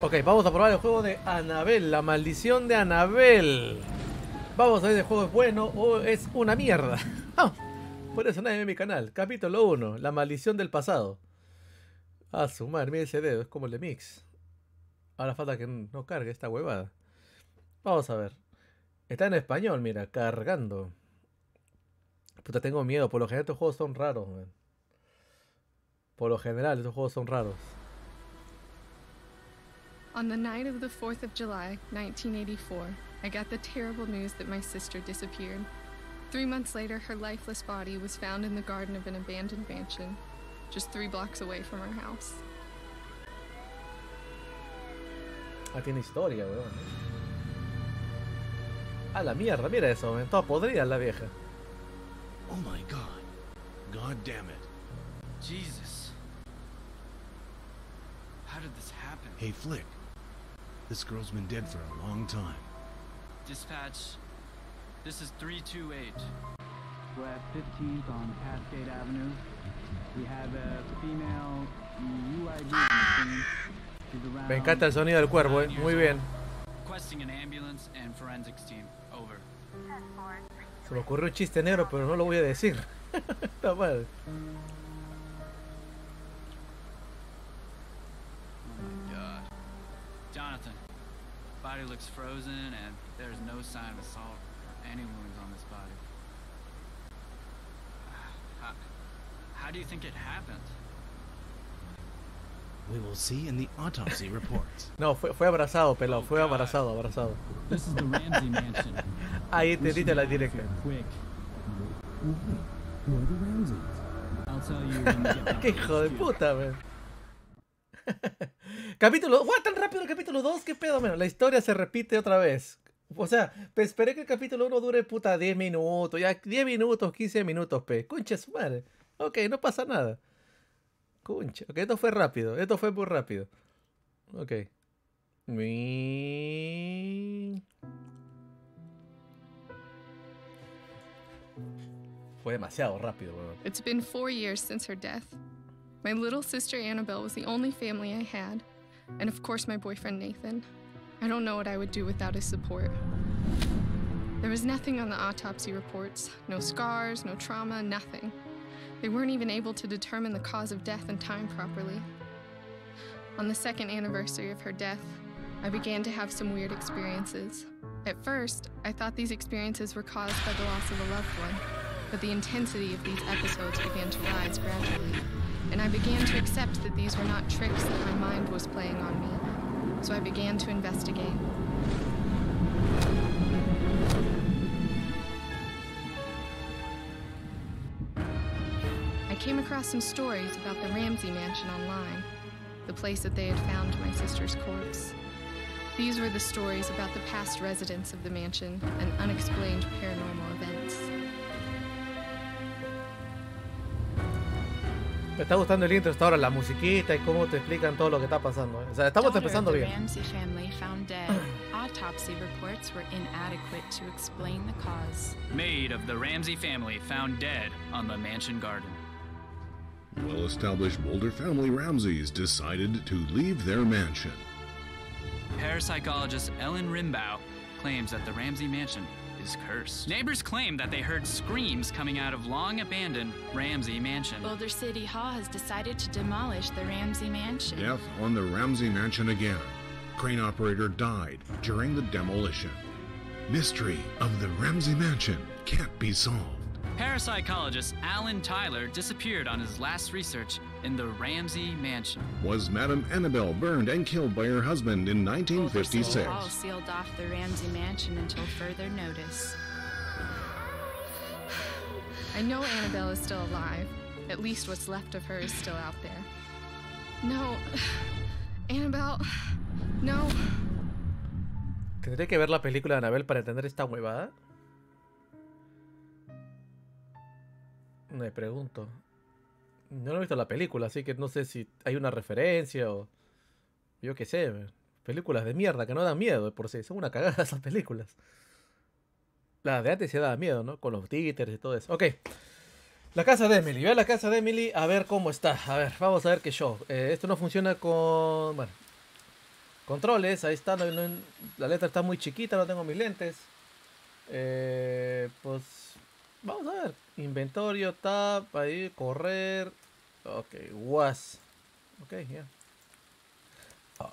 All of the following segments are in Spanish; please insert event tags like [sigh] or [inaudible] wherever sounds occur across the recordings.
Ok, vamos a probar el juego de Anabel, la maldición de Anabel. Vamos a ver si el juego es bueno o es una mierda. [laughs] Por eso nadie ve mi canal. Capítulo 1, la maldición del pasado. A su madre, mira ese dedo, es como el de Mix. Ahora falta que no cargue esta huevada. Vamos a ver. Está en español, mira, cargando. Puta, tengo miedo. Por lo general estos juegos son raros. Por lo general estos juegos son raros. On the night of the 4th of July, 1984, I got the terrible news that my sister disappeared. Three months later, her lifeless body was found in the garden of an abandoned mansion, just three blocks away from our house. Ah, tiene historia, weón. A la mierda, mira eso, man. Toda podrida la vieja. Oh my god. God damn it. Jesus. How did this happen? Hey, Flick. This girl's been dead for a long time. Dispatch. This is 328. We're at 15th on Cascade Avenue. We have a female UID on the scene. She's around Me encanta el sonido del cuervo, eh. Muy bien. Requesting an ambulance and forensics team. Over. Se me ocurrió un chiste negro, pero no lo voy a decir. [laughs] Está mal. Oh my god. Jonathan. Body looks frozen and there's no sign of assault or any wounds on this body. [sighs] How, how do you think it happened? We will see in the autopsy [laughs] reports. No, fue, fue abrazado, pelado. Oh, fue abrazado, abrazado. This is the Ramsey mansion. [laughs] Ahí te diste la directa. Quick. Who are the Ramseys? I'll tell you when we get [laughs] back Qué hijo de puta, man. Capítulo. ¡Guau! Tan rápido el capítulo 2. ¿Qué pedo, man? La historia se repite otra vez. O sea, pe- esperé que el capítulo 1 dure puta 10 minutos. Ya 10 minutos, 15 minutos, pe. Concha su madre. Ok, no pasa nada. Concha. Ok, esto fue rápido. Esto fue muy rápido. Ok. Mi- Fue demasiado rápido, weón. It's been four years since her death. My little sister Annabelle was the only family I had, and of course, my boyfriend Nathan. I don't know what I would do without his support. There was nothing on the autopsy reports no scars, no trauma, nothing. They weren't even able to determine the cause of death and time properly. On the second anniversary of her death, I began to have some weird experiences. At first, I thought these experiences were caused by the loss of a loved one, but the intensity of these episodes began to rise gradually, and I began to accept that these were not tricks that my mind was playing on me. So I began to investigate. I came across some stories about the Ramsey Mansion online, the place that they had found my sister's corpse. These were the stories about the past residents of the mansion and unexplained paranormal events. Me está gustando el intro hasta ahora, la musiquita y cómo te explican todo lo que está pasando. eh. O sea, estamos empezando the bien. Ramsey family found dead. [clears throat] Autopsy reports were inadequate to explain the cause. Maid of the Ramsey family found dead on the mansion garden. Well established Boulder family Ramseys decided to leave their mansion. Parapsychologist Ellen Rimbaugh claims that the Ramsey mansion is cursed. Neighbors claim that they heard screams coming out of long abandoned Ramsey mansion. Boulder City Hall has decided to demolish the Ramsey mansion. Death on the Ramsey mansion again. Crane operator died during the demolition. Mystery of the Ramsey mansion can't be solved. Parapsychologist Alan Tyler disappeared on his last research in the Ramsey mansion. Was Madame Annabelle burned and killed by her husband in Boulder City 1956? Hall sealed off the Ramsey mansion until further notice. I know Annabelle is still alive. At least what's left of her is still out there. No. [sighs] Annabelle. No. ¿Tendré que ver la película de Anabel para entender esta huevada? Me pregunto. No he visto la película, así que no sé si hay una referencia o. Yo qué sé. Películas de mierda que no dan miedo por sí. Son una cagada [laughs] esas películas. Las de antes se daba miedo, ¿no? Con los títeres y todo eso. Ok. La casa de Emily. Ve a la casa de Emily a ver cómo está. A ver, vamos a ver qué show. Eh, esto no funciona con. Bueno. Controles, ahí está. la letra está muy chiquita, no tengo mis lentes. Eh, pues vamos a ver. Inventario, tab, ahí, correr. Ok, was. Ok, ya. Ah.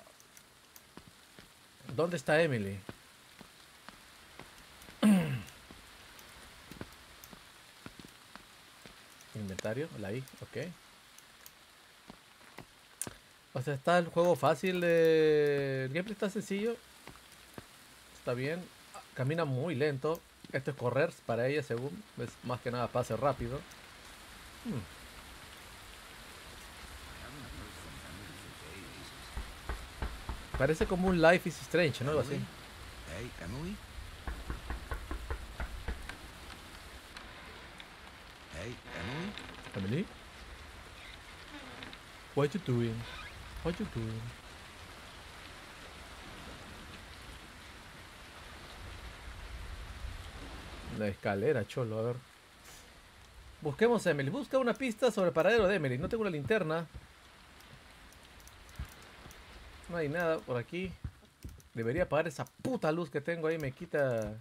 ¿Dónde está Emily? [clears throat] Inventario, la I, ok. O sea, está el juego fácil. de- El gameplay está sencillo. Está bien. Camina muy lento. Esto es correr para ella, según. Es más que nada pase rápido. Hmm. Parece como un Life is Strange, ¿no? Algo así. Hey, Emily? Hey, Emily? Emily? What you doing? What you doing? La escalera, cholo, a ver. Busquemos a Emily. Busca una pista sobre el paradero de Emily. No tengo una linterna. No hay nada por aquí. Debería apagar esa puta luz que tengo ahí. Me quita...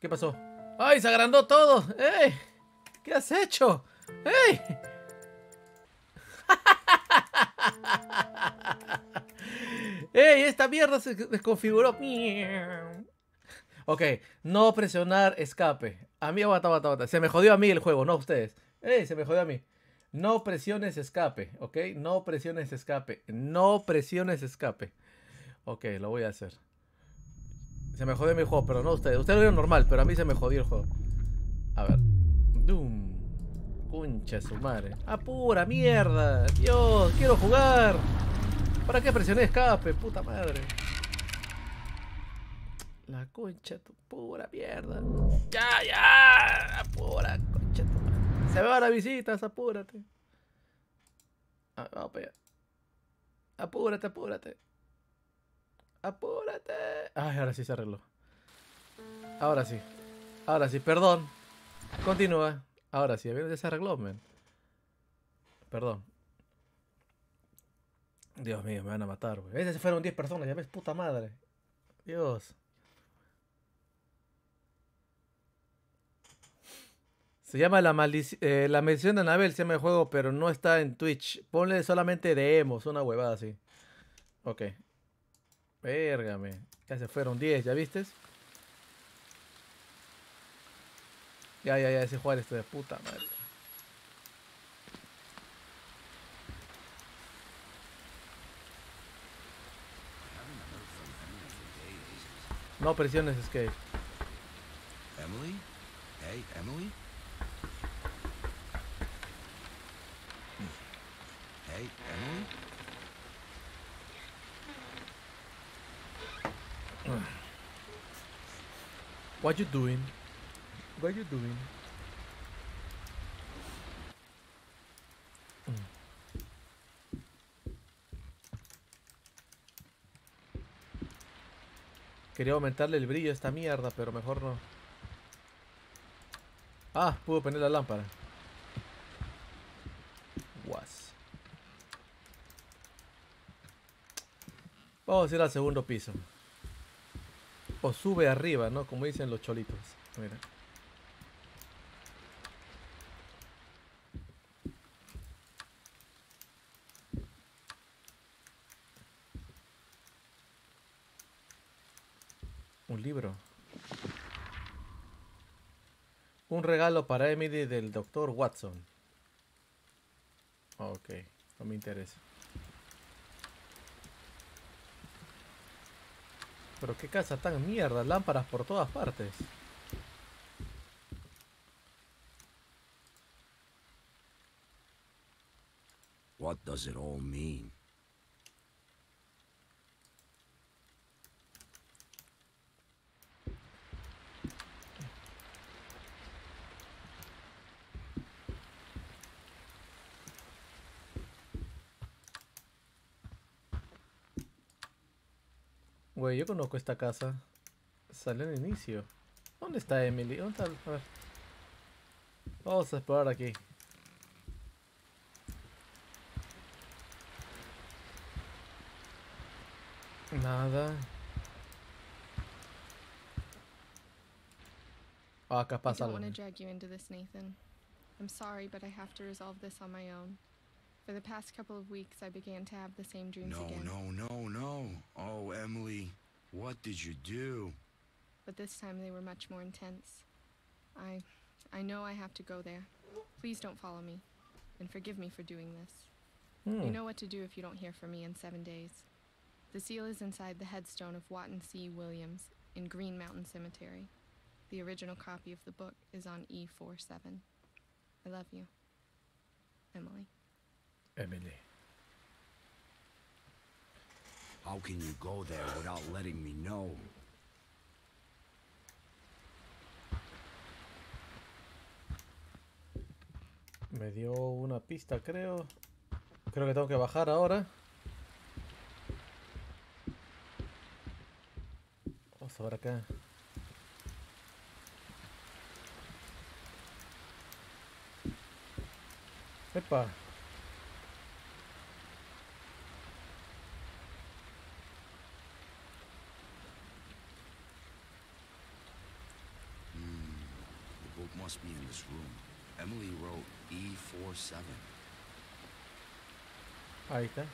¿Qué pasó? ¡Ay, se agrandó todo! ¡Ey! ¿Qué has hecho? ¡Ey! [laughs] ¡Ey! Esta mierda se desconfiguró. Ok, no presionar escape. A mí, aguanta, aguanta, aguanta. Se me jodió a mí el juego, no a ustedes. ¡Ey! Se me jodió a mí. No presiones escape, ¿ok? No presiones escape. No presiones escape. Ok, lo voy a hacer. Se me jodió mi juego, pero no ustedes. Ustedes lo vieron normal, pero a mí se me jodió el juego. A ver. Doom. Concha su madre. ¡Ah, pura mierda! ¡Dios! ¡Quiero jugar! ¿Para qué presioné escape? ¡Puta madre! La concha tu pura mierda. ¡Ya, ya! ¡Apura, concha tu madre! Se me van las visitas, apúrate. Ah, vamos para allá. Apúrate, apúrate. Apúrate. Ay, ahora sí se arregló. Ahora sí. Ahora sí, perdón. Continúa. Ahora sí, ya se arregló, man. Perdón. Dios mío, me van a matar, güey. Esas fueron 10 personas, ya ves, puta madre. Dios. Se llama La, Maldici- eh, la Maldición de Anabel, se llama el juego, pero no está en Twitch. Ponle solamente demos, una huevada así. Ok. Vérgame. Ya se fueron 10, ¿ya vistes? Ya, ya, ya, ese jugar este de puta madre. No presiones escape. Emily? Hey, Emily? Hey, Emily? What you doing? What you doing? Quería aumentarle el brillo a esta mierda, pero mejor no. Ah, pudo poner la lámpara. Was. Vamos a ir al segundo piso. O sube arriba, ¿no? Como dicen los cholitos. Mira. Un libro. Un regalo para Emily del Dr. Watson. Ok, no me interesa. Pero qué casa tan mierda, lámparas por todas partes. What does it all mean? Yo conozco esta casa. Salió en el inicio. ¿Dónde está Emily? ¿Dónde está? A ver. Vamos a explorar aquí. Nada. Ah, acá I pasa don't algo. want to drag you into this, Nathan. I'm sorry, but I have to resolve this on my own. For the past couple of weeks, I began to have the same dreams No, again. no, no, no. Oh, Emily, what did you do? But this time they were much more intense. I I know I have to go there. Please don't follow me. And forgive me for doing this. You Hmm. know what to do if you don't hear from me in seven days. The seal is inside the headstone of Watton C. Williams in Green Mountain Cemetery. The original copy of the book is on E47. I love you. Emily. Emily. How can you go there without letting me know? Me dio una pista, creo. Creo que tengo que bajar ahora. Vamos a ver acá. Epa. This room. Emily wrote E47. Ahí está.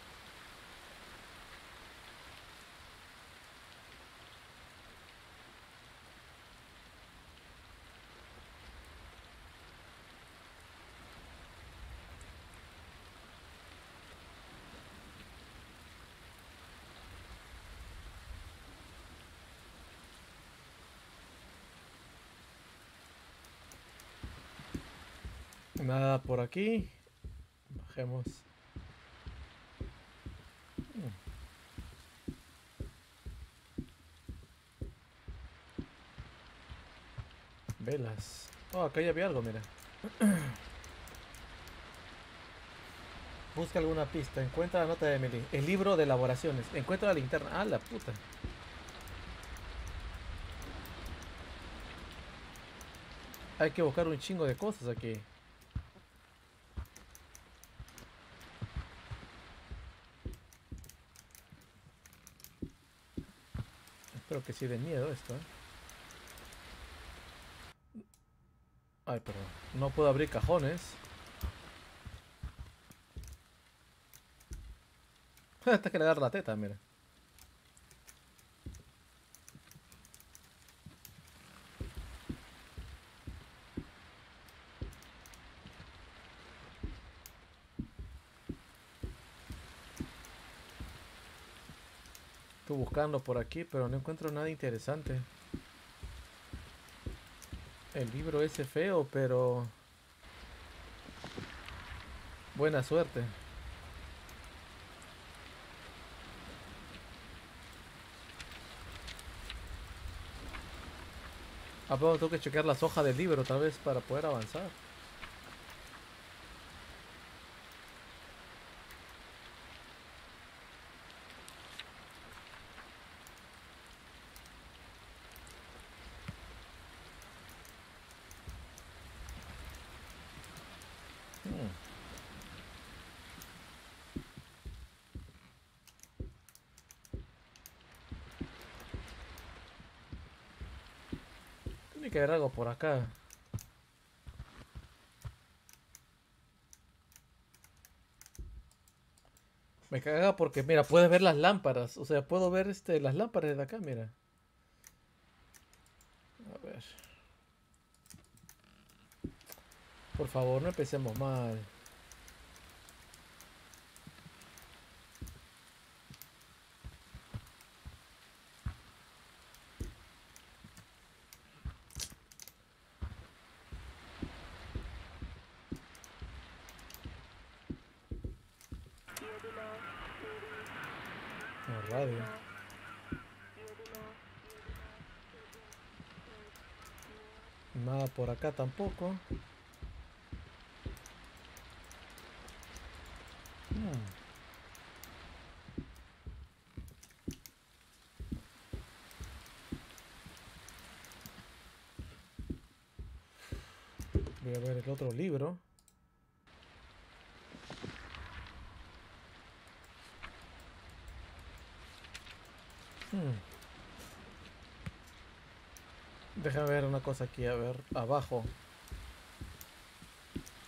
Nada por aquí. Bajemos. Velas. Oh, acá ya había algo, mira. [clears throat] Busca alguna pista. Encuentra la nota de Emily. El libro de elaboraciones. Encuentra la linterna. Ah, la puta. Hay que buscar un chingo de cosas aquí. Espero que sí de miedo esto, ¿eh? Ay, pero no puedo abrir cajones. [laughs] Hasta que le dar la teta, mira. Buscando por aquí, pero no encuentro nada interesante. El libro es feo, pero... Buena suerte. Ah, pero tengo que chequear las hojas del libro tal vez para poder avanzar. Tiene que haber algo por acá. Me caga porque, mira, puedes ver las lámparas. O sea, puedo ver este, las lámparas de acá, mira. A ver. Por favor, no empecemos mal. Nada por acá tampoco. Hmm. Voy a ver el libro. Hmm. Déjame ver una cosa aquí, a ver, abajo.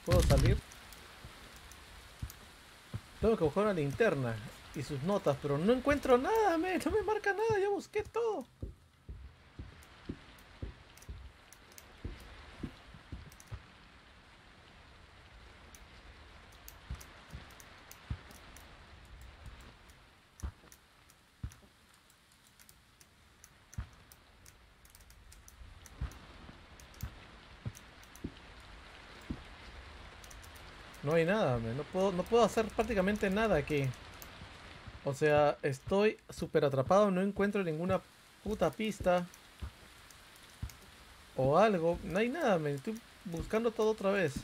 ¿Puedo salir? Tengo que buscar una linterna y sus notas, pero no encuentro nada, no me marca nada, ya busqué todo. No hay nada, no puedo, no puedo hacer prácticamente nada aquí. O sea, estoy súper atrapado, no encuentro ninguna puta pista. O algo, no hay nada, me estoy buscando todo otra vez.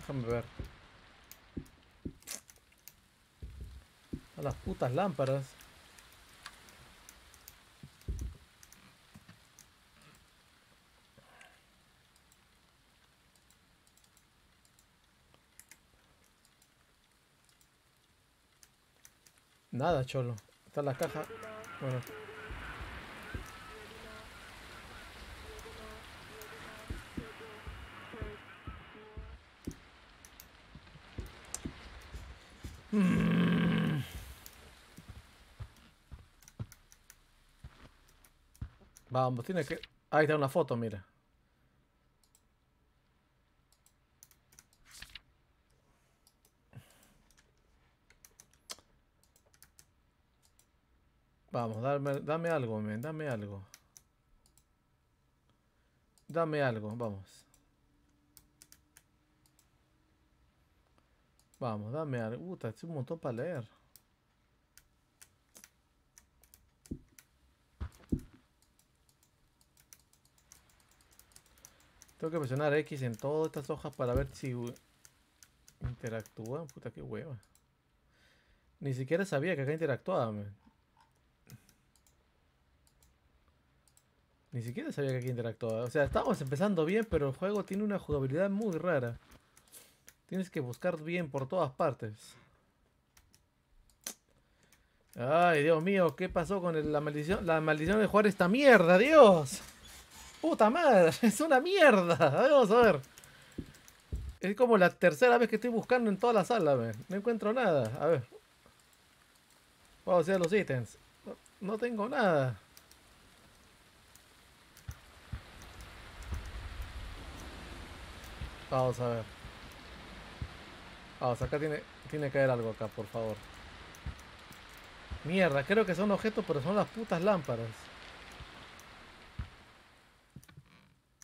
Déjame ver. A las putas lámparas. Nada, cholo. Está la caja. Bueno. Mm. Vamos, tiene que... Ahí está una foto, mira. Vamos, dame, dame algo, men, dame algo. Dame algo, vamos. Vamos, dame algo. Puta, es un montón para leer. Tengo que presionar X en todas estas hojas para ver si interactúa. Puta, qué hueva. Ni siquiera sabía que acá interactuaba, men. Ni siquiera sabía que aquí interactuaba. O sea, estábamos empezando bien, pero el juego tiene una jugabilidad muy rara. Tienes que buscar bien por todas partes. Ay, Dios mío, ¿qué pasó con la maldición? La maldición de jugar esta mierda, Dios. Puta madre, [laughs] es una mierda. Vamos a ver. Es como la tercera vez que estoy buscando en toda la sala, ver. No encuentro nada. A ver. Vamos a ver los ítems. no tengo nada. Vamos a ver. Vamos, acá tiene, tiene que haber algo acá, por favor. Mierda, creo que son objetos, pero son las putas lámparas.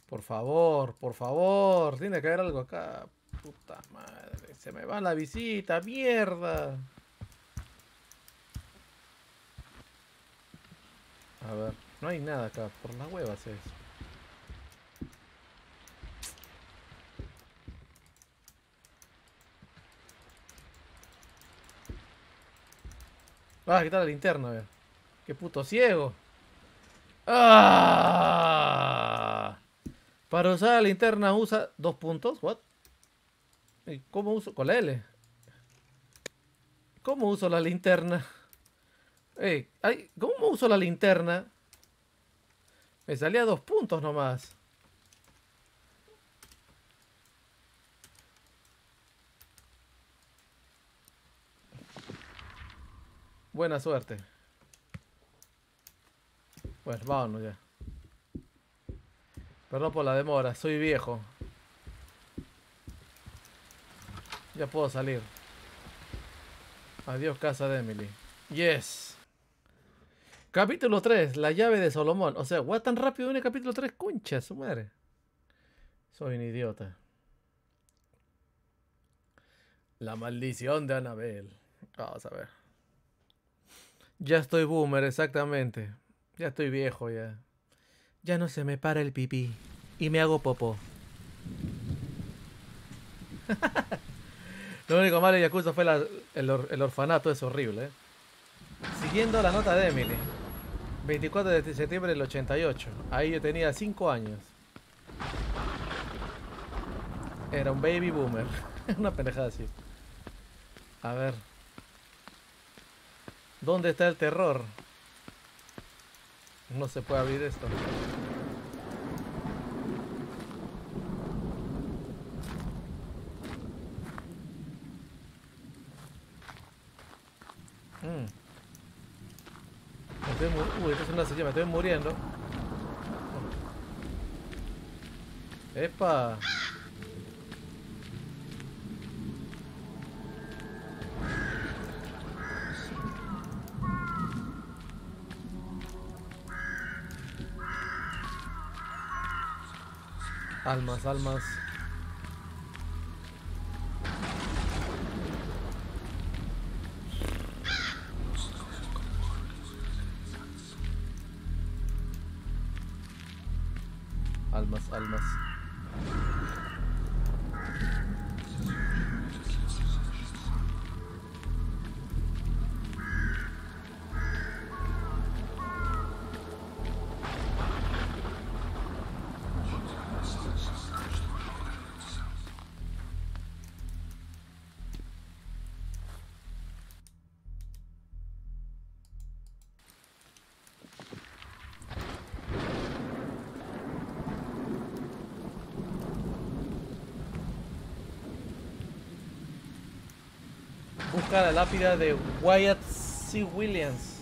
Por favor, por favor. Tiene que haber algo acá. Puta madre. Se me va la visita. Mierda. A ver. No hay nada acá. Por las huevas es. Ah, quitar la linterna, ver. Qué puto ciego. ¡Ah! Para usar la linterna usa dos puntos. ¿What? ¿Cómo uso? Con la L. ¿Cómo uso la linterna? Ey, ¿Cómo uso la linterna? Me salía dos puntos nomás. Buena suerte. Bueno, vámonos ya. Perdón por la demora, soy viejo. Ya puedo salir. Adiós casa de Emily. Yes. Capítulo 3, la llave de Solomón. O sea, ¿what tan rápido viene capítulo 3? Concha, su madre. Soy un idiota. La maldición de Anabel. Vamos a ver. Ya estoy boomer, exactamente. Ya estoy viejo ya. Ya no se me para el pipí. Y me hago popó. [laughs] Lo único malo de Yakuza fue el, orfanato, es horrible. ¿eh? Siguiendo la nota de Emily. 24 de septiembre del 88. Ahí yo tenía 5 años. Era un baby boomer. [laughs] Una pendejada así. A ver. ¿Dónde está el terror? No se puede abrir esto. Mm. Estoy Uy, esto es una silla, me estoy muriendo. ¡Epa! Almas. Almas, La lápida de Wyatt C. Williams.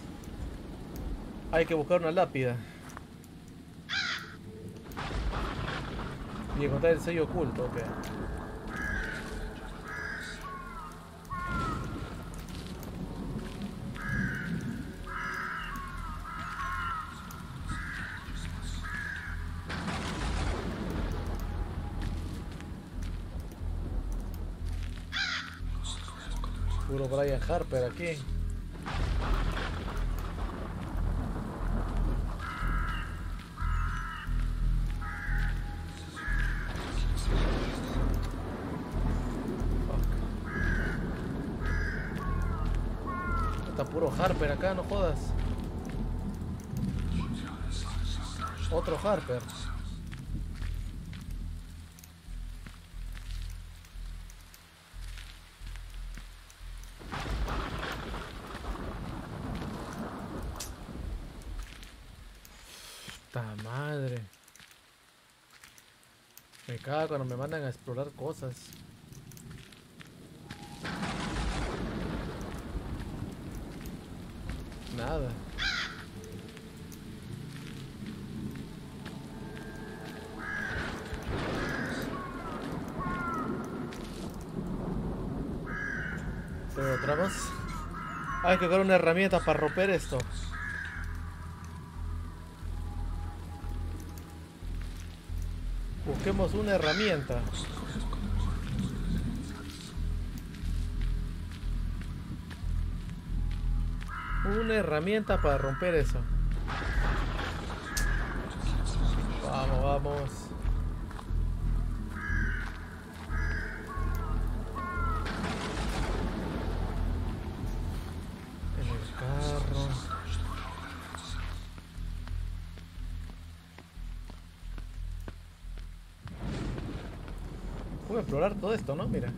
Hay que buscar una lápida. Y encontrar el sello oculto, ok. Brian Harper aquí. Puro Harper acá, no jodas. Otro Harper. Cuando me mandan a explorar cosas. Nada. Pero otra más. Hay que buscar una herramienta para romper esto. Una herramienta. Una herramienta para romper eso. Vamos, vamos. Todo esto, ¿no? Mira.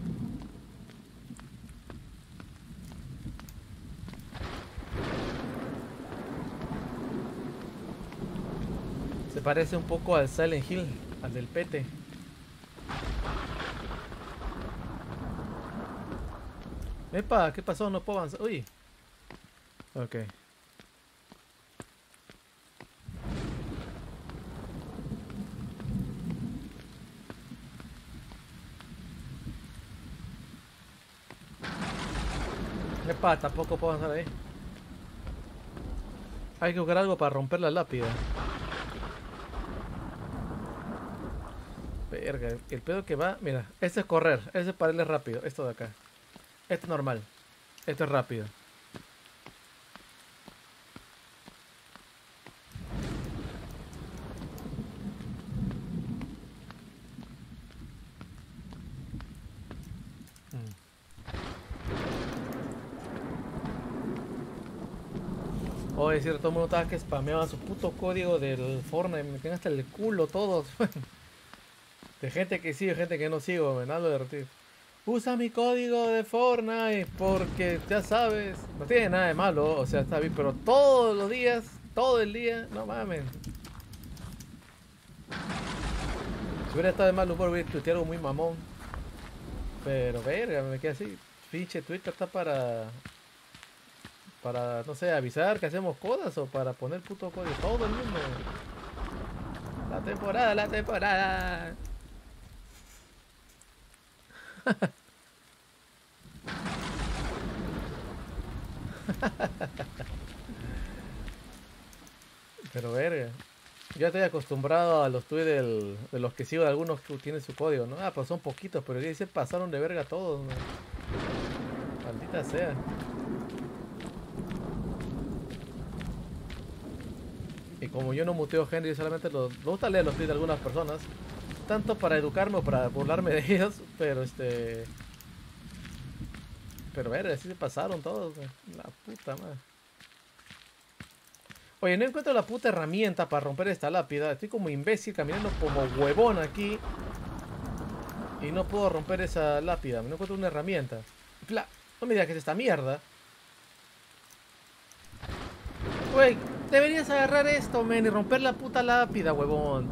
Se parece un poco al Silent Hill, al del Pete. Epa, ¿qué pasó? No puedo avanzar. Uy. Ok. Tampoco puedo avanzar ahí. Hay que buscar algo para romper la lápida. Verga, el pedo que va. Mira, este es correr, ese es para irle rápido. Esto de acá. Esto es normal. Esto es rápido. Cierto, todo el mundo estaba que spameaba su puto código del Fortnite. Me tienen hasta el culo todos. [laughs] De gente que sigue, gente que no sigo, me de divertir. Usa mi código de Fortnite porque ya sabes, no tiene nada de malo, o sea, está bien, pero todos los días, todo el día, no mames. Si hubiera estado de mal humor, hubiera tuiteado muy mamón. Pero verga, me quedé así. Pinche Twitter está para. Para, no sé, avisar que hacemos cosas o para poner puto código. Todo el mundo. La temporada, la temporada. [laughs] Pero verga. Ya estoy acostumbrado a los tweets del- de los que sigo de algunos que tienen su código, ¿no? Ah, pues son poquitos, pero ya se pasaron de verga todos, ¿no? Maldita sea. Y como yo no muteo Henry, solamente los, me gusta leer los tweets de algunas personas. Tanto para educarme o para burlarme de [laughs] ellos, pero este... Pero verga, sí se pasaron todos. La puta madre. Oye, no encuentro la puta herramienta para romper esta lápida. Estoy como imbécil caminando como huevón aquí. Y no puedo romper esa lápida. No encuentro una herramienta. No me digas que es esta mierda. Güey, deberías agarrar esto, men, y romper la puta lápida, huevón.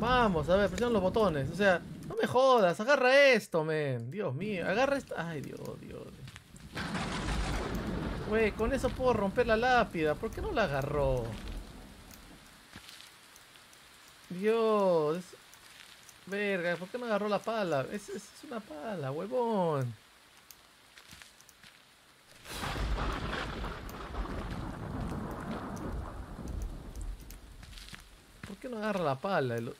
Vamos, a ver, presiona los botones. O sea, no me jodas, agarra esto, men. Dios mío, agarra esto. Ay, Dios, Dios. Güey, con eso puedo romper la lápida. ¿Por qué no la agarró? Dios. Verga, ¿por qué no agarró la pala? Es, es es una pala, huevón. ¿Por qué no agarra la pala? El-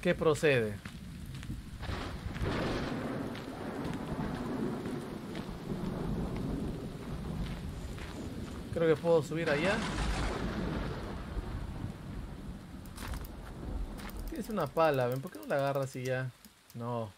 ¿Qué procede? Creo que puedo subir allá. Tienes una pala, ven, ¿por qué no la agarras y ya? No.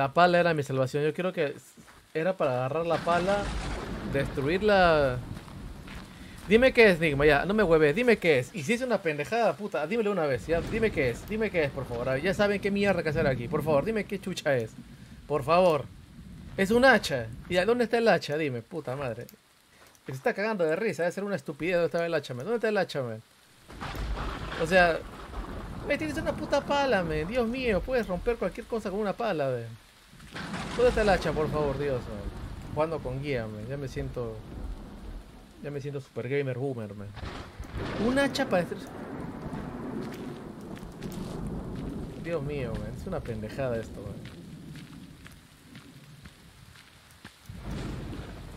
La pala era mi salvación. Yo creo que era para agarrar la pala, destruirla. Dime qué es, Nigma, ya, no me hueves, dime qué es. Y si es una pendejada, puta, dímelo una vez, ya, dime qué es, dime qué es, por favor. Ya saben qué mierda que hacer aquí, por favor, dime qué chucha es. Por favor. Es un hacha. ¿Y dónde está el hacha? Dime, puta madre. Se está cagando de risa, debe ser una estupidez. ¿Dónde está el hacha, man? ¿Dónde está el hacha, man? O sea, me tienes una puta pala, man. Dios mío, puedes romper cualquier cosa con una pala, man. ¿Dónde está el hacha, por favor, Dios, man? Jugando con guía, man. Ya me siento. Ya me siento super gamer boomer, man. Un hacha para destruir- Dios mío, man. Es una pendejada esto, man.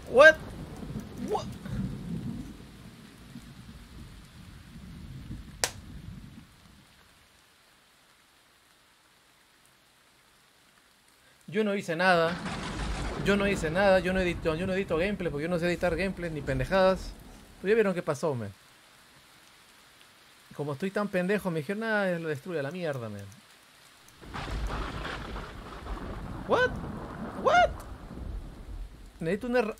What? What? Yo no hice nada. Yo no hice nada. Yo no edito, yo no edito gameplay porque yo no sé editar gameplay ni pendejadas. Pues ya vieron qué pasó, man. Como estoy tan pendejo, me dijeron, nada, lo destruye a la mierda, man. What? What? Necesito una...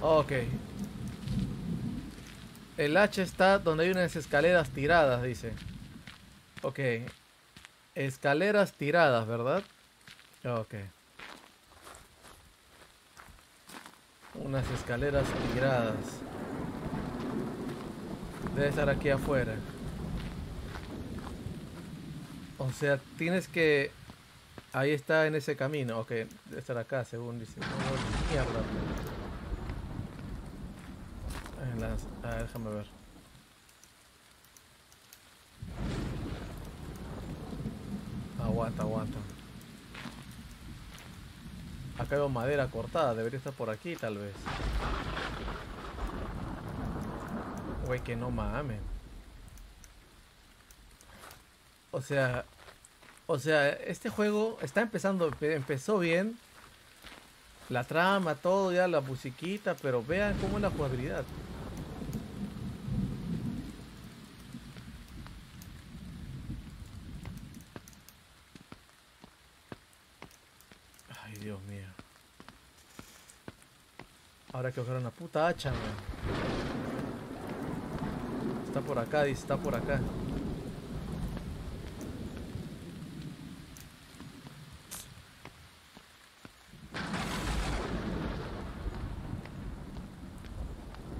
Ok. El H está donde hay unas escaleras tiradas, dice. Ok. Escaleras tiradas, ¿verdad? Ok. Unas escaleras tiradas. Debe estar aquí afuera. O sea, tienes que... Ahí está en ese camino. Ok, debe estar acá, según dice. No, mierda. Las- A déjame ver. aguanta, aguanta. Acá veo madera cortada, debería estar por aquí tal vez. Güey, que no mames. O sea, o sea, este juego está empezando, empezó bien. La trama, todo, ya la musiquita, pero vean cómo es la jugabilidad. Ay, Dios mío. Que buscar una puta hacha, man. Está por acá, dice, está por acá.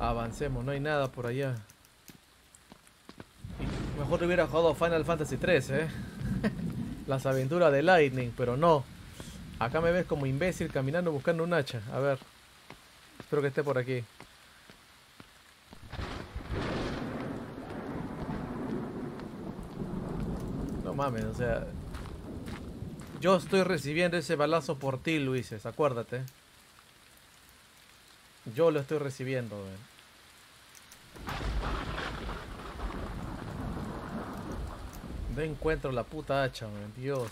Avancemos, no hay nada por allá. Mejor hubiera jugado Final Fantasy 3, ¿eh? [laughs] Las aventuras de Lightning, pero no. Acá me ves como imbécil caminando buscando un hacha. A ver. Que esté por aquí. No mames, o sea... Yo estoy recibiendo ese balazo por ti, Luises, acuérdate. Yo lo estoy recibiendo, weón. No encuentro la puta hacha, weón. Dios.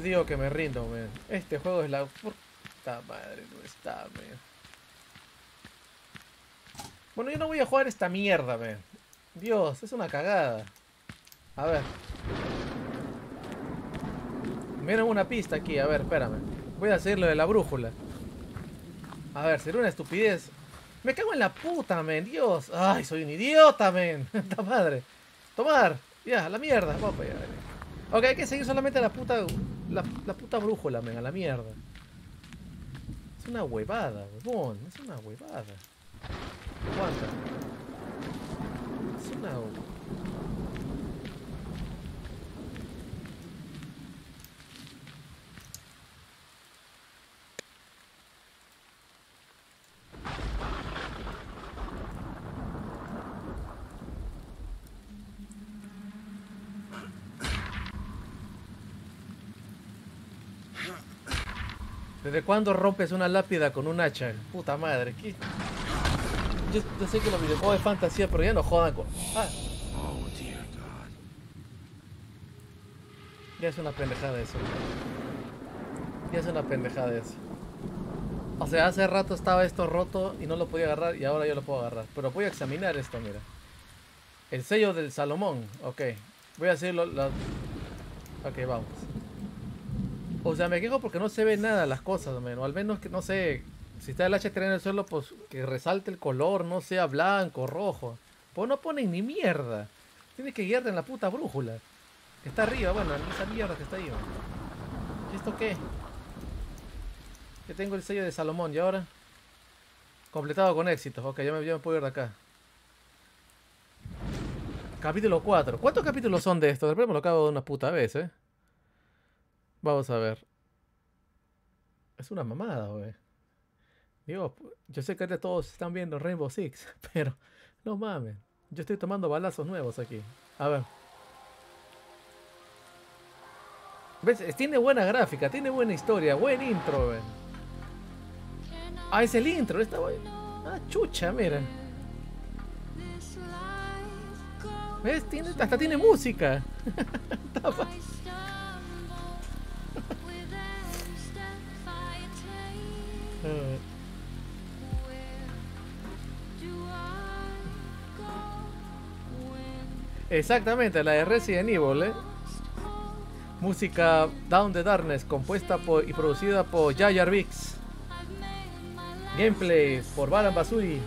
Digo que me rindo, weón. Este juego es la puta madre, no está, weón. Bueno, yo no voy a jugar esta mierda, weón. Dios, es una cagada. A ver. Miren una pista aquí, a ver, espérame. Voy a hacer lo de la brújula. A ver, será una estupidez. Me cago en la puta, men, Dios. Ay, soy un idiota, men. [laughs] ¡Esta madre! Tomar. Ya, la mierda. Vamos para allá. Ok, hay que seguir solamente la puta. La, la puta brújula, men, la mierda. Es una huevada, huevón. Es una huevada. Aguanta. Es una. ¿Desde cuándo rompes una lápida con un hacha? Puta madre, ¿qué? Yo, sé que los videojuegos de fantasía, pero ya no jodan con. Ah, ya es una pendejada eso. Ya es una pendejada eso. O sea, hace rato estaba esto roto y no lo podía agarrar y ahora yo lo puedo agarrar. Pero voy a examinar esto, mira. El sello del Salomón. Ok. Voy a hacerlo. La... Ok, vamos. O sea, me quejo porque no se ve nada las cosas, men, o al menos que no sé. Si está el H3 en el suelo, pues que resalte el color, no sea blanco, rojo. Pues no ponen ni mierda. Tiene que guiarte en la puta brújula. Está arriba, bueno, en esa mierda que está ahí. man. ¿Y esto qué? Que tengo el sello de Salomón y ahora. Completado con éxito. Ok, ya me, ya me puedo ir de acá. Capítulo 4. ¿Cuántos capítulos son de esto? De repente me lo acabo de una puta vez, eh. Vamos a ver. Es una mamada, güey. Digo, yo sé que ahorita todos están viendo Rainbow Six, [laughs] pero no mames. Yo estoy tomando balazos nuevos aquí. A ver. ¿Ves? Es- Tiene buena gráfica, tiene buena historia, buen intro, güey. Ah, es el intro, esta güey. Ah, chucha, mira. ¿Ves? Tiene, hasta tiene música. [laughs] Exactamente, la de Resident Evil, ¿eh? Música Down the Darkness, compuesta por, y producida por Jayar Vix. Gameplay por Balan Basuri.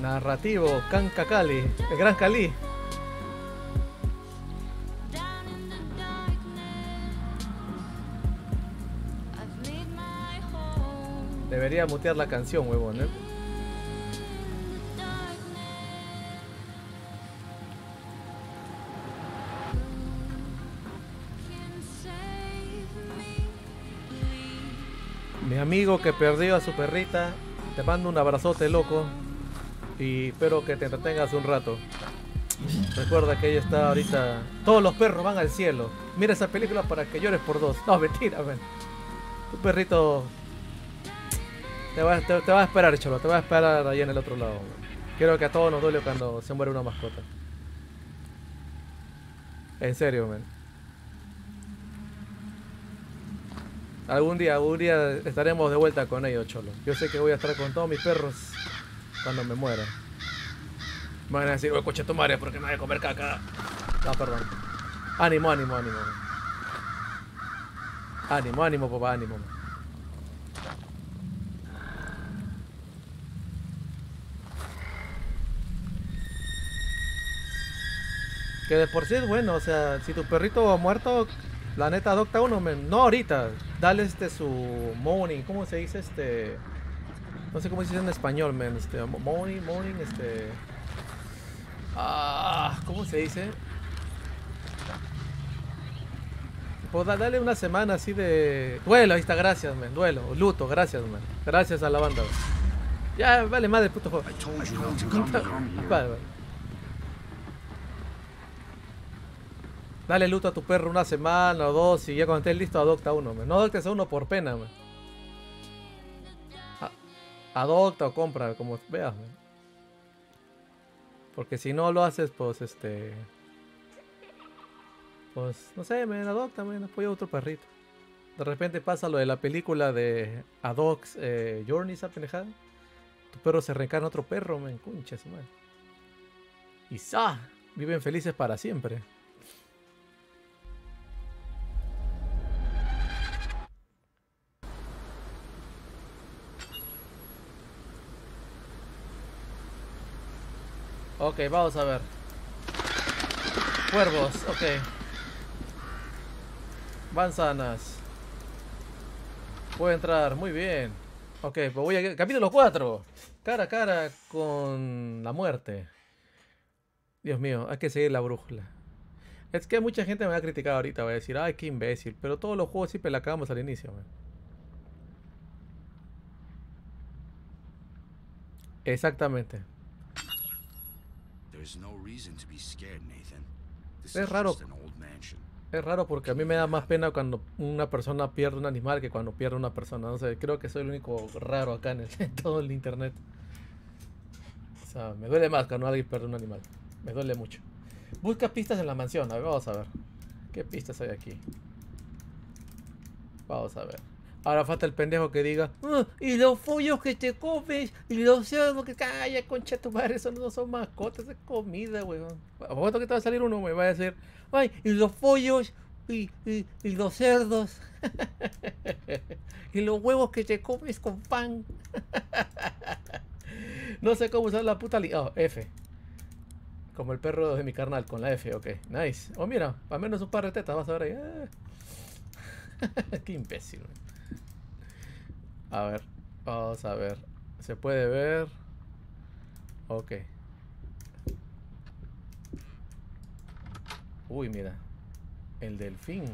Narrativo, Kan Kakali, el Gran Cali. Debería mutear la canción, huevón, ¿eh? Amigo que perdió a su perrita, te mando un abrazote loco y espero que te entretengas un rato. Recuerda que ella está ahorita. Todos los perros van al cielo. Mira esa película para que llores por dos. No, [laughs] mentira, man. Tu perrito te va, a esperar, cholo. Te va a esperar ahí en el otro lado. man. Quiero que a todos nos duele cuando se muere una mascota. En serio, man. Algún día, algún día estaremos de vuelta con ellos, cholo. Yo sé que voy a estar con todos mis perros cuando me muera. Me van a decir, oye, coche tu madre, porque no hay que comer caca. No, perdón. Ánimo, ánimo, ánimo. Ánimo, ánimo, papá, ánimo. Que de por sí es bueno, o sea, si tu perrito ha muerto, la neta adopta uno. No ahorita, dale este su morning, ¿cómo se dice este? No sé cómo se dice en español, men, este, mo- morning, morning, este... Ah, ¿cómo se dice? Pues da- dale una semana así de... Duelo, ahí está, gracias, men, duelo, luto, gracias, men. Gracias a la banda. Ya, vale, madre, puto juego. I told [laughs] you not to come, come here. Vale, vale. Dale luto a tu perro una semana o dos y ya cuando estés listo adopta uno, man. No adoptes a uno por pena, man. Adopta o compra, como veas, man. Porque si no lo haces, pues este... Pues, no sé, man, adopta, man, apoya otro perrito. De repente pasa lo de la película de Adox eh, Journey, esa. Tu perro se reencarna en otro perro, man, concha su madre. Y ¡za! Viven felices para siempre. Ok, vamos a ver. Cuervos, ok. Manzanas. Puedo entrar, muy bien. Ok, pues voy a... Capítulo 4. Cara a cara con la muerte. Dios mío, hay que seguir la brújula. Es que mucha gente me va a criticar ahorita, va a decir, ay, qué imbécil. Pero todos los juegos siempre la acabamos al inicio, man. Exactamente. There's no reason to be scared, Nathan. This Es is raro. just an old mansion. Es raro porque a mí me da más pena cuando una persona pierde un animal que cuando pierde una persona. No sé, creo que soy el único raro acá en, el- [laughs] en todo el internet. O sea, me duele más cuando alguien pierde un animal. Me duele mucho. Busca pistas en la mansión. A ver, vamos a ver. ¿Qué pistas hay aquí? Vamos a ver. Ahora falta el pendejo que diga, "Ah, y los pollos que te comes, y los cerdos que calla, concha tu madre, eso no son mascotas, es comida, weón. A momento que te va a salir uno, me va a decir, ay, y los pollos, y, y, los cerdos, [laughs] y los huevos que te comes con pan. [laughs] no sé cómo usar la puta li... Oh, F. Como el perro de mi carnal, con la F, ok. Nice. Oh, mira, al menos un par de tetas vas a ver ahí. Ah. [laughs] Qué imbécil, weón. A ver, vamos a ver. ¿Se puede ver? Ok. Uy, mira. El delfín.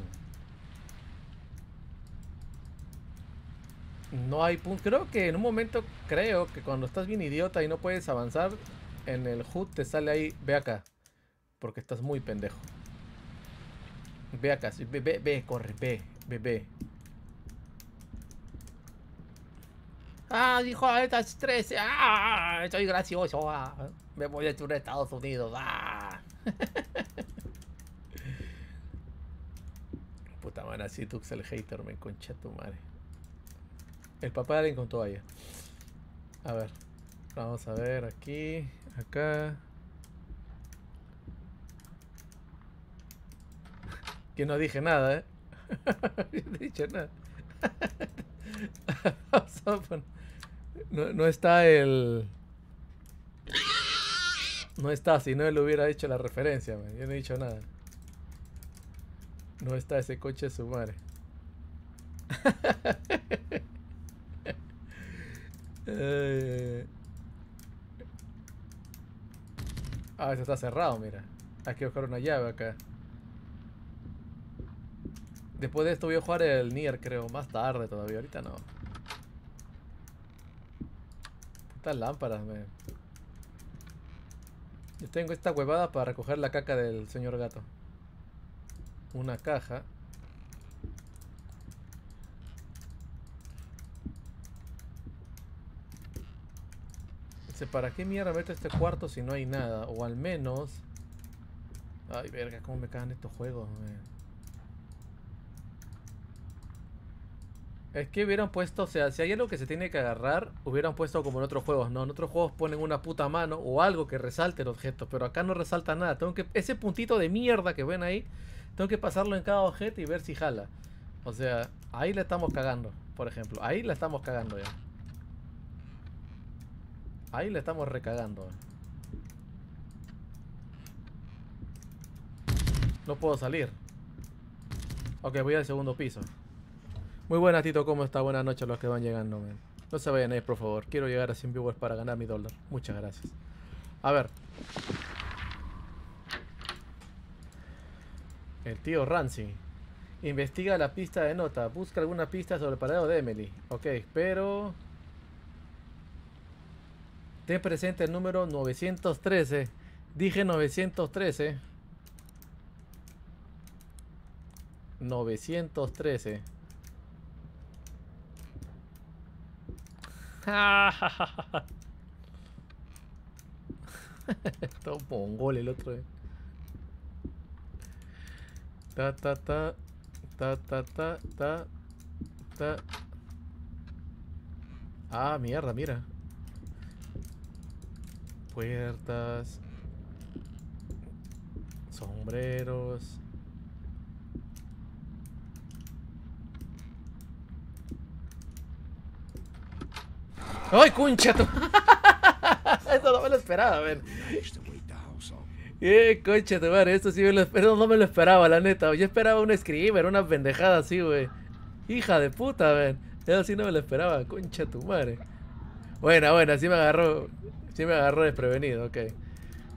No hay punto. Creo que en un momento, creo que cuando estás bien idiota y no puedes avanzar, en el HUD te sale ahí, ve acá. Porque estás muy pendejo. Ve acá, ve, ve, ve, corre, ve, ve, ve. Ah, dijo, a estas 13. Ah, soy gracioso. ah. Me voy a ir a Estados Unidos. Ah. [laughs] Puta madre, así Tux el hater, me concha tu madre. El papá de alguien con toalla. A ver. Vamos a ver aquí. Acá. [laughs] Que no dije nada, ¿eh? [laughs] No dicho nada. Vamos a poner- No, no está el. No está, si no él hubiera hecho la referencia, man. yo no he dicho nada. No está ese coche de su madre. [laughs] Eh. Ah, eso está cerrado, mira. Hay que buscar una llave acá. Después de esto voy a jugar el Nier, creo. Más tarde todavía, ahorita no. Estas lámparas, man. Yo tengo esta huevada para recoger la caca del señor gato. Una caja. ¿para qué mierda meto este cuarto si no hay nada? O al menos... Ay, verga, cómo me cagan estos juegos, man. Es que hubieran puesto, o sea, si hay algo que se tiene que agarrar, hubieran puesto como en otros juegos, ¿no? En otros juegos ponen una puta mano o algo que resalte el objeto, pero acá no resalta nada. Tengo que, ese puntito de mierda que ven ahí, tengo que pasarlo en cada objeto y ver si jala. O sea, ahí le estamos cagando, por ejemplo. Ahí la estamos cagando ya. Ahí le estamos recagando. No puedo salir. Ok, voy al segundo piso. Muy buenas, Tito. ¿Cómo está? Buenas noches a los que van llegando, man. No se vayan ahí, por favor. Quiero llegar a 100 viewers para ganar mi dólar. Muchas gracias. A ver. El tío Rancy. Investiga la pista de nota. Busca alguna pista sobre el paradero de Emily. Ok, pero... Ten presente el número 913. Dije 913. 913. [laughs] Todo mongol el otro. eh. Ta ta ta. Ta ta ta ta. Ta. Ah, mierda, mira. Puertas. Sombreros. ¡Ay, concha! tu- [laughs] Eso no me lo esperaba, ven. Eh, concha, tu madre, esto sí me lo no me lo esperaba, la neta. Yo esperaba un screamer, una pendejada así, güey. Hija de puta, ven. Eso sí no me lo esperaba, concha tu madre. Buena, buena, sí me agarró. Sí me agarró desprevenido, ok.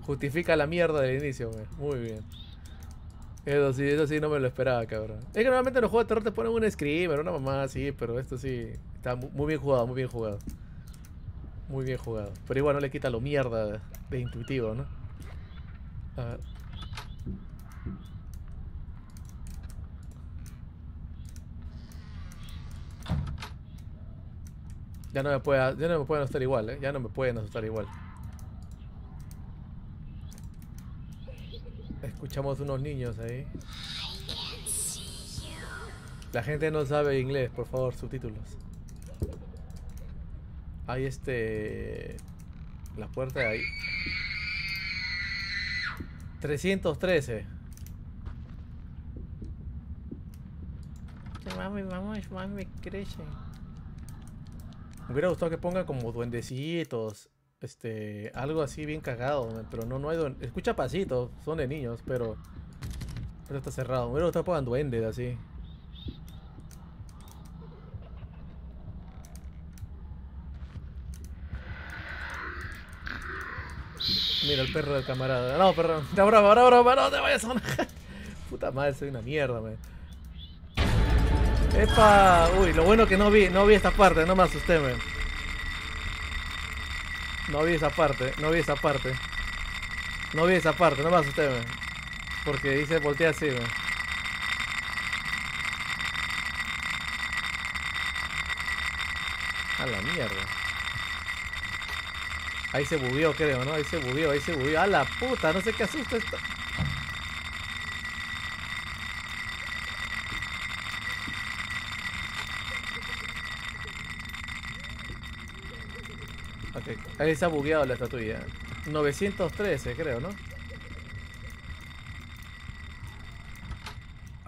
Justifica la mierda del inicio, güey. Muy bien. Eso sí, eso sí no me lo esperaba, cabrón. Es que normalmente en los juegos de terror te ponen un screamer, una mamá así, pero esto sí está mu- muy bien jugado, muy bien jugado. Muy bien jugado. Pero igual no le quita lo mierda de, intuitivo, ¿no? A ver. Ya no me puede, ya no me pueden asustar igual, ¿eh? Ya no me pueden asustar igual. Escuchamos unos niños ahí. La gente no sabe inglés, por favor, subtítulos. Hay este... La puerta de ahí. 313. Mami, vamos, mami, crece. Me hubiera gustado que pongan como duendecitos. Este, algo así bien cagado, pero no, no hay duendes. Escucha pasitos, son de niños, pero. Pero está cerrado. Me hubiera gustado que pongan duendes así. Mira el perro del camarada. No, perro. Está bravo, ahora bravo, no te vayas a. [laughs] Puta madre, soy una mierda, man. Epa, uy, lo bueno que no vi, no vi esta parte, no me asusté, man. No vi esa parte, no vi esa parte. No vi esa parte, no me asusté, man. Porque dice voltea así, man. A la mierda. Ahí se bugueó, creo, ¿no? Ahí se bugueó, ahí se bugueó. A la puta, no sé qué asusta esto. Ok, ahí se ha bugueado la estatuilla. 913, creo, ¿no?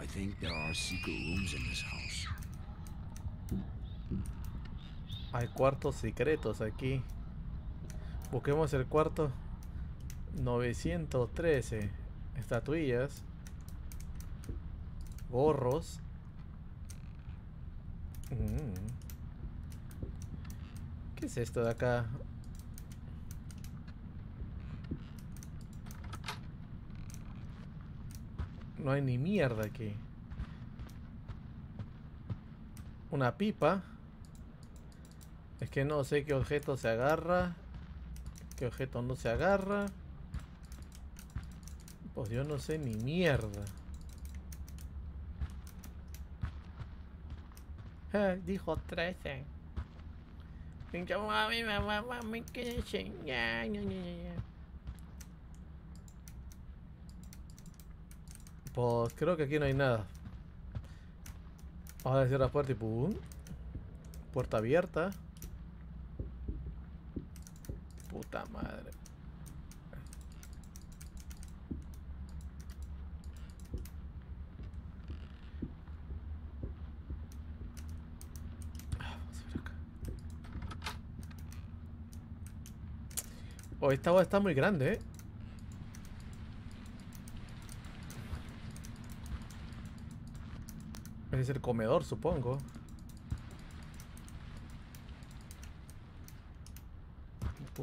I think there are secret rooms in this house. Hay cuartos secretos aquí. Busquemos el cuarto 913. Estatuillas. Gorros. Mm. ¿Qué es esto de acá? No hay ni mierda aquí. Una pipa. Es que no sé qué objeto se agarra. Objeto no se agarra. Pues yo no sé ni mierda. Eh, dijo 13. Pinche mami, mamá, mami, que se- ya, ya, ya, ya, ya. Pues creo que aquí no hay nada. Vamos a decir la puerta y pum. Puerta abierta. Puta madre. Ah. Oh, esta agua está muy grande, eh. Es el comedor, supongo.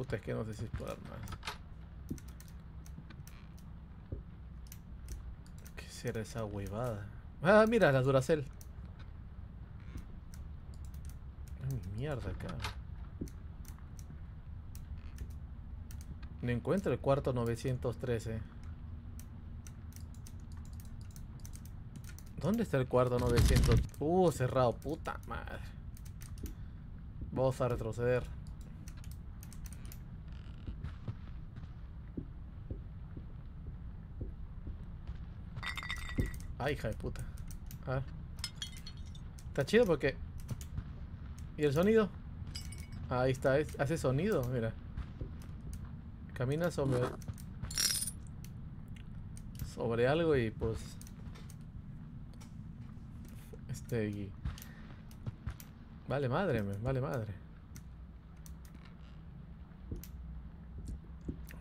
Puta, es que no sé si explorar más. ¿Qué será esa huevada? Ah, mira, la Duracell. Ay, mi mierda acá. No encuentro el cuarto 913. ¿Dónde está el cuarto 900? Uh, cerrado, puta madre. Vamos a retroceder. Ay, hija de puta. A ver. Está chido porque... ¿Y el sonido? Ahí está, es- hace sonido, mira. Camina sobre... Sobre algo y pues... Este... y- Vale madre, men, vale madre.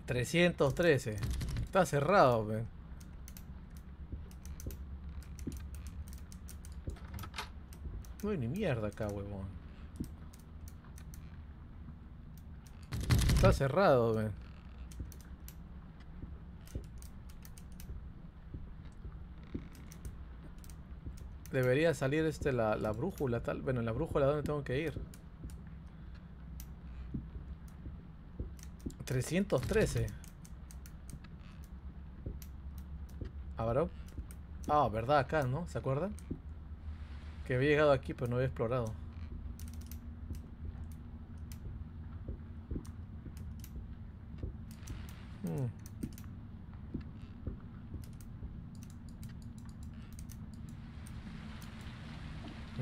313. Está cerrado, men. No hay ni mierda acá, huevón. Está cerrado, men. Debería salir este la, la brújula tal. Bueno, la brújula dónde tengo que ir. 313. ¿Habrá? Ah, verdad, acá, ¿no? ¿Se acuerdan? Que había llegado aquí, pero no había explorado. Hmm.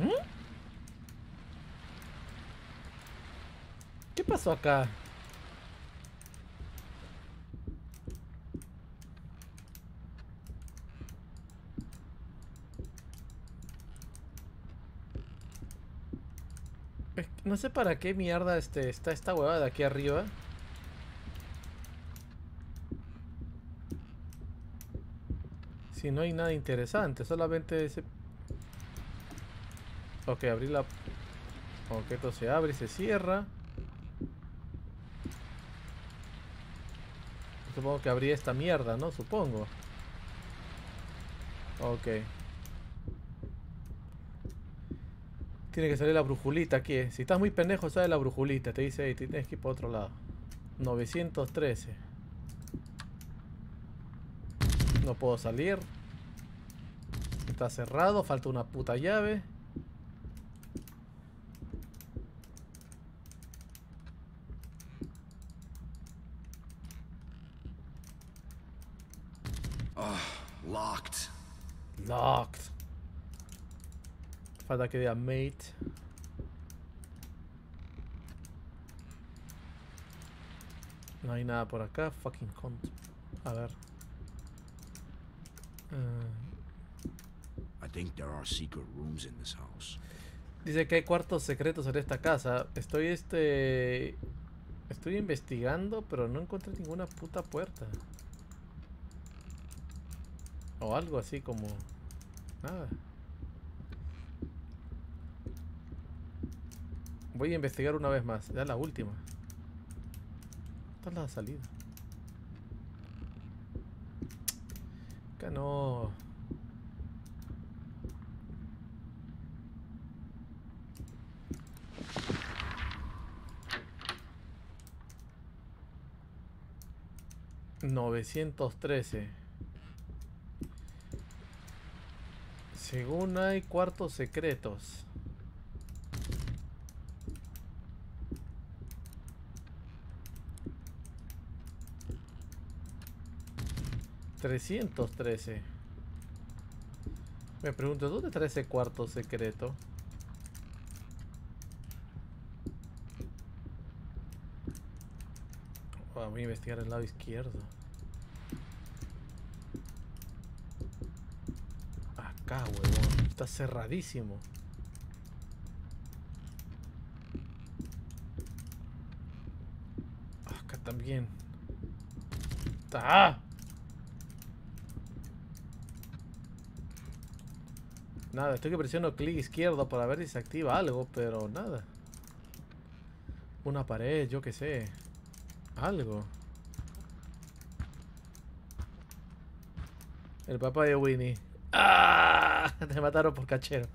¿Mm? ¿Qué pasó acá? No sé para qué mierda este, está esta huevada de aquí arriba. Si no hay nada interesante, solamente ese... Ok, abrir la... Ok, esto se abre y se cierra. Supongo que abrí esta mierda, ¿no? Supongo. Ok. Tiene que salir la brujulita aquí. eh. Si estás muy pendejo, sale la brujulita. Te dice, "Ey, tienes que ir para otro lado. 913. No puedo salir. Está cerrado, falta una puta llave. Que diga mate. No hay nada por acá. Fucking cunt. A ver. Eh, I think there are secret rooms in this house. dice que hay cuartos secretos en esta casa. Estoy este. Estoy investigando, pero no encontré ninguna puta puerta. O algo así como. Nada. Voy a investigar una vez más. Ya la última. Esta es la salida. Acá no... ...913... Según hay cuartos secretos... Trescientos trece. Me pregunto, ¿dónde está ese cuarto secreto? Voy a investigar el lado izquierdo. Acá, huevón. Está cerradísimo. Acá también. ¡Ah! Nada, estoy que presiono clic izquierdo para ver si se activa algo, pero nada. Una pared, yo qué sé. Algo. El papá de Winnie. ¡Ah! [laughs] Te mataron por cachero.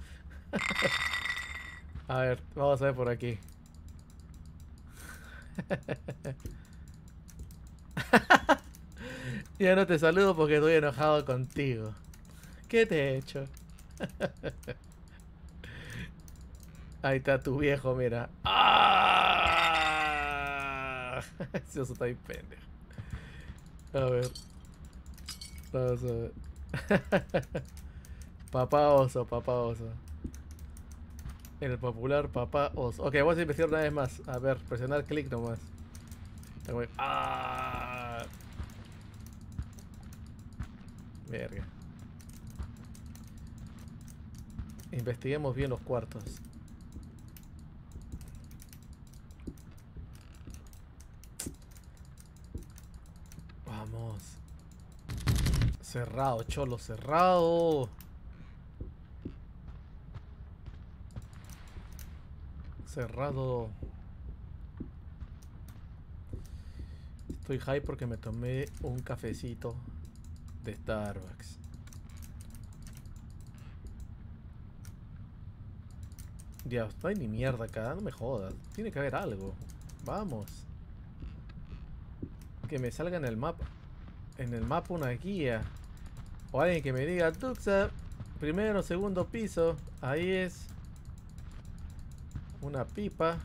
[laughs] a ver, vamos a ver por aquí. [laughs] ya no te saludo porque estoy enojado contigo. ¿Qué te he hecho? Ahí está tu viejo, mira. ¡Ah! Eso está ahí pendejo. A ver. Vamos a ver. [laughs] papá oso, papá oso. El popular papá oso. Ok, vamos a investigar una vez más. A ver, presionar clic nomás. ¡Ah! Verga. Investiguemos bien los cuartos. Vamos. Cerrado, cholo, cerrado. Cerrado. Estoy high porque me tomé un cafecito de Starbucks. Dios, no hay ni mierda acá, no me jodas. Tiene que haber algo. Vamos. Que me salga en el mapa. En el mapa una guía. O alguien que me diga, Tuxa, primero, segundo piso. Ahí es. Una pipa.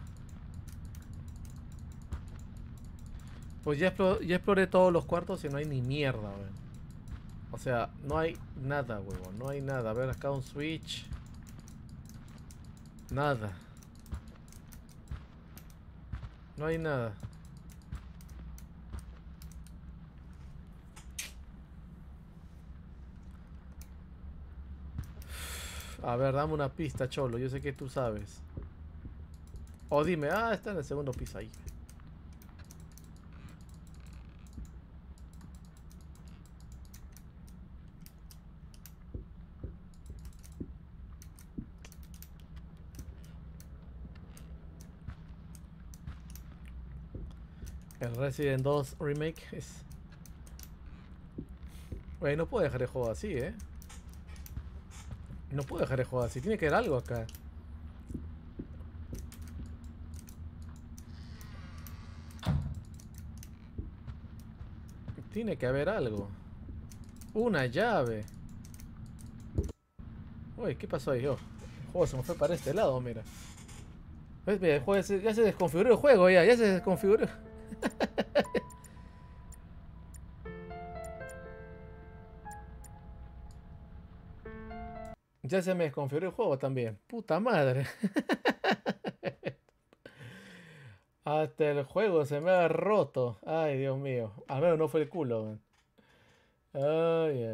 Pues ya, explo- ya exploré todos los cuartos y no hay ni mierda, weón. O sea, no hay nada, huevón. No hay nada. A ver, acá un switch. Nada. No hay nada. A ver, dame una pista, Cholo. Yo sé que tú sabes. O dime, ah, está en el segundo piso ahí. Resident 2 Remake es... No puedo dejar el juego así, ¿eh? No puedo dejar el juego así, tiene que haber algo acá. Tiene que haber algo. Una llave. Uy, ¿qué pasó ahí? Oh, el juego se me fue para este lado, mira. ¿Ves? Ya se desconfiguró el juego, ya, ya se desconfiguró. Ya se me desconfiguró el juego también. Puta madre. [laughs] Hasta el juego se me ha roto. Ay, Dios mío. Al menos no fue el culo. Ay, ay.